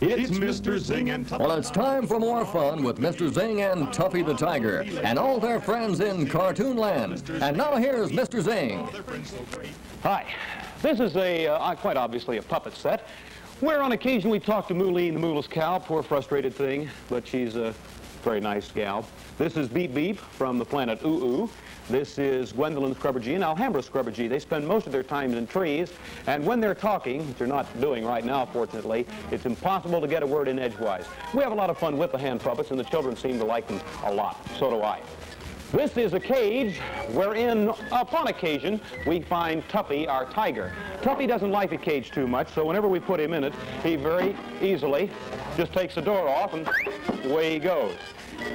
It's Mr. Zing and Tuffy. Well, it's time for more fun with Mr. Zing and Tuffy the Tiger and all their friends in Cartoon Land. And now here's Mr. Zing. Hi. This is a, uh, quite obviously, a puppet set, where on occasion we talk to Mooleen, the mooless cow, poor frustrated thing, but she's a very nice gal. This is Beep Beep from the planet Ooh Ooh. This is Gwendolyn Scrubbergee and Alhambra Scrubbergee. They spend most of their time in trees, and when they're talking, which they're not doing right now, fortunately, it's impossible to get a word in edgewise. We have a lot of fun with the hand puppets, and the children seem to like them a lot. So do I. This is a cage wherein, upon occasion, we find Tuffy, our tiger. Tuffy doesn't like a cage too much, so whenever we put him in it, he very easily just takes the door off and away he goes.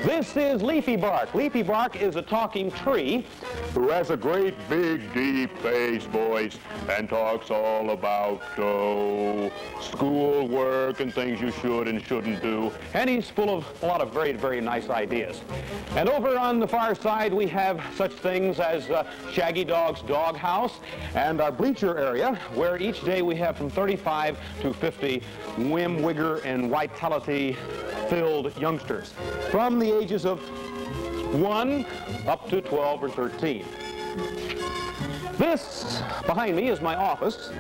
This is Leafy Bark. Leafy Bark is a talking tree who has a great big deep bass voice and talks all about uh, school work and things you should and shouldn't do. And he's full of a lot of very, very nice ideas. And over on the far side we have such things as uh, Shaggy Dog's Doghouse and our bleacher area where each day we have from 35 to 50 whim, wigger, and vitality filled youngsters from the ages of 1 up to 12 or 13. This behind me is my office,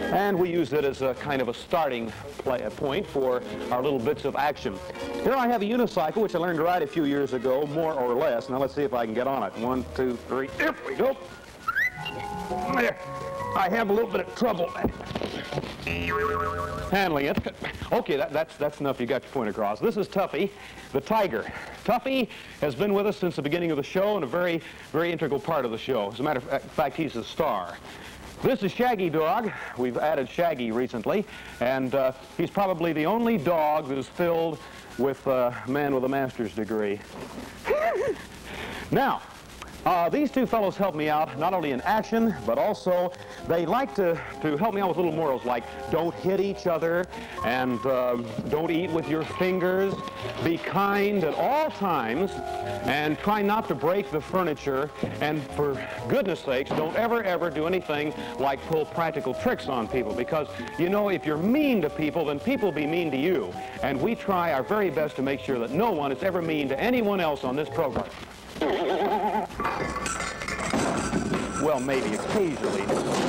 and we use it as a kind of a starting play, point for our little bits of action. Here I have a unicycle, which I learned to ride a few years ago, more or less. Now let's see if I can get on it. One, two, three, there we go. There. I have a little bit of trouble handling it. Okay, that, that's, that's enough. You got your point across. This is Tuffy, the tiger. Tuffy has been with us since the beginning of the show and a very, very integral part of the show. As a matter of fact, he's a star. This is Shaggy Dog. We've added Shaggy recently, and uh, he's probably the only dog that is filled with a man with a master's degree. now, uh, these two fellows help me out, not only in action, but also they like to, to help me out with little morals like don't hit each other and uh, don't eat with your fingers. Be kind at all times and try not to break the furniture. And for goodness sakes, don't ever, ever do anything like pull practical tricks on people because, you know, if you're mean to people, then people be mean to you. And we try our very best to make sure that no one is ever mean to anyone else on this program. Maybe occasionally.